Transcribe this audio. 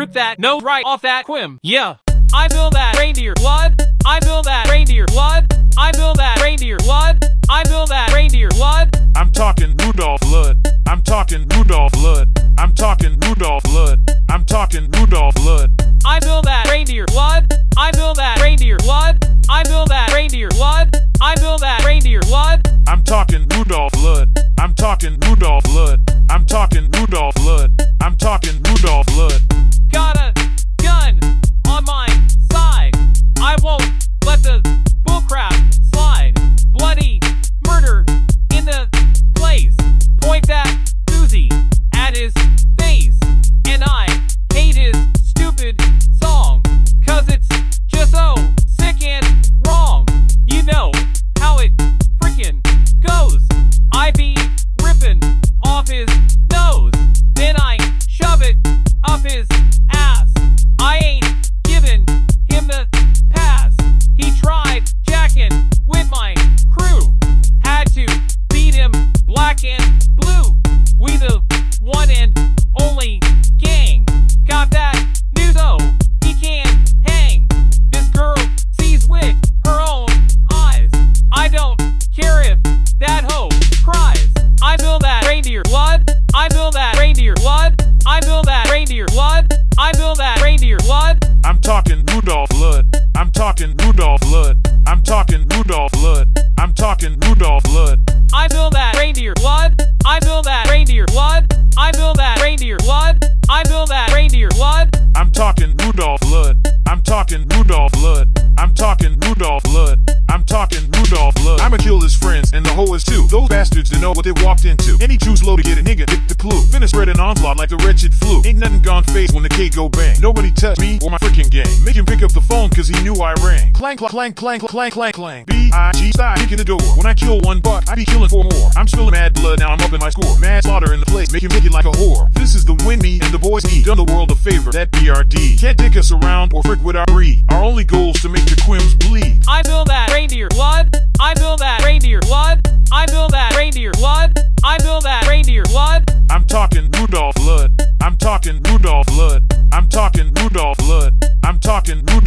rip that nose right off that quim. Yeah. I feel that reindeer blood. I feel that reindeer blood. I feel that reindeer blood. I feel that reindeer blood. I'm talking Rudolph blood. I'm talking Rudolph blood. I'm talking Rudolph blood. I'm talking Rudolph blood. I feel that reindeer blood. I feel that reindeer blood. I feel that reindeer blood. I feel that reindeer blood. I'm talking Rudolph blood. I'm talking Rudolph blood. I'm talking Rudolph blood. I'm talking Rudolph blood. I'ma kill his friends and the hoes too. Those bastards that know what they walked into. Any juice low to get a nigga, hit the clue. Finna spread an onslaught like the wretched flu. Ain't nothing gone phase when the K go bang. Nobody touch me or my freaking gang. Make him pick up the phone cause he knew I rang. Clang, clang, clang, clang, clang, clang, clang. B-I-G style, kicking the door. When I kill one buck, I be killing four more. I'm spilling mad blood, now I'm up in my score. Mad slaughter in the place, make him hit it like a whore. This is the win me and the boys need. Done the world a favor, that BRD. Can't dick us around or frick with our breed. Our only goal's to make the quims bleed. I feel reindeer blood. I feel that reindeer blood. I feel that reindeer blood. I'm talking Rudolph blood. I'm talking Rudolph blood. I'm talking Rudolph blood. I'm talking Rudolph.